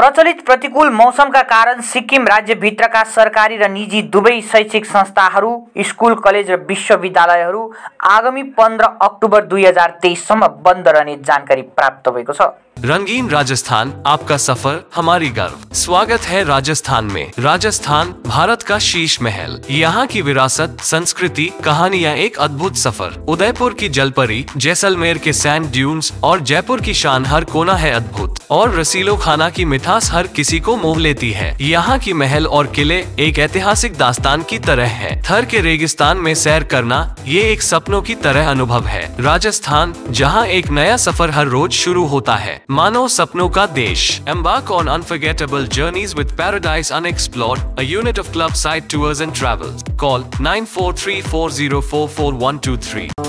प्रचलित प्रतिकूल मौसमका कारण सिक्किम राज्यभित्रका सरकारी र निजी दुवै शैक्षिक संस्थाहरू स्कुल कलेज र विश्वविद्यालयहरू आगामी पन्ध्र अक्टोबर दुई हजार तेइससम्म बन्द रहने जानकारी प्राप्त भएको छ। रंगीन राजस्थान, आपका सफ़र, हमारी गर्व। स्वागत है राजस्थान में। राजस्थान, भारत का शीश महल। यहाँ की विरासत, संस्कृति, कहानियाँ एक अद्भुत सफ़र। उदयपुर की जलपरी, जैसलमेर के सैंड ड्यून्स और जयपुर की शान हर कोना है अद्भुत। और रसीलो खाना की मिठास हर किसी को मोह लेती है। यहाँ की महल और किले एक ऐतिहासिक दास्तान की तरह है। थर के रेगिस्तान में सैर करना, ये एक सपनों की तरह अनुभव है। राजस्थान, जहाँ एक नया सफ़र हर रोज शुरू होता है। Mano Sapno Ka Desh. Embark on unforgettable journeys with Paradise Unexplored, a unit of club side tours and travels. Call 94340441123.